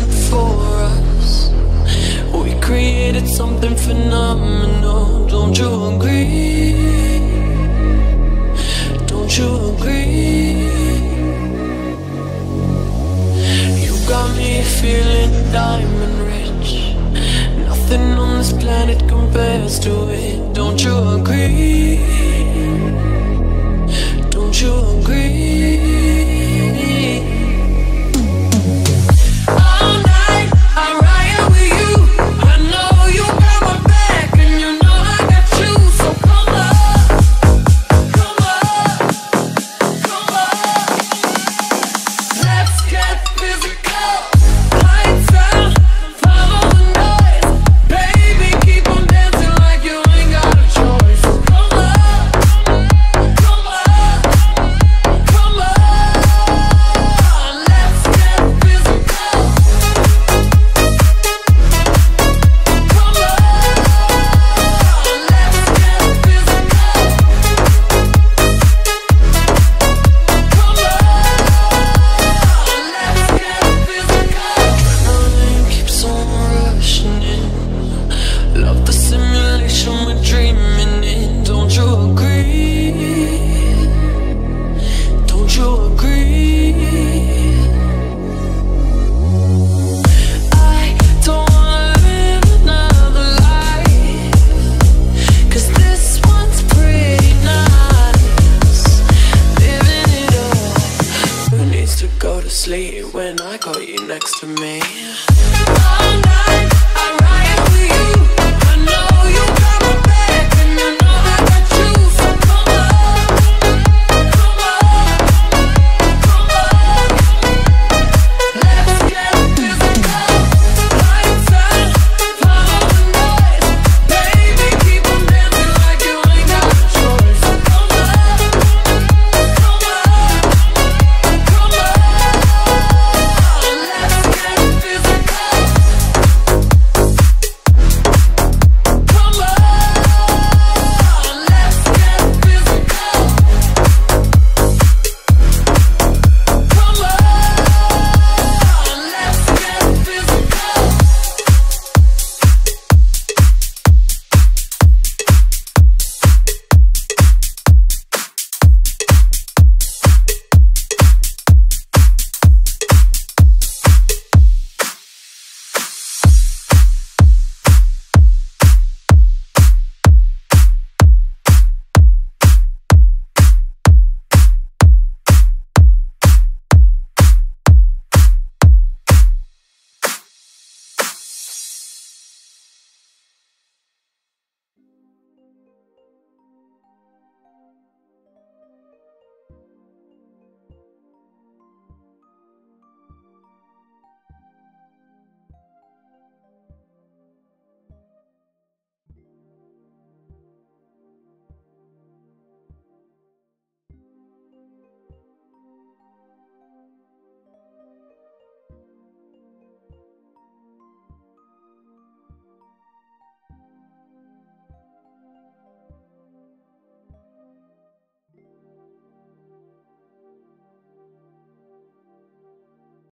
for us We created something phenomenal Don't you agree? Don't you agree? You got me feeling diamond rich Nothing on this planet compares to it Don't you agree? you next to me.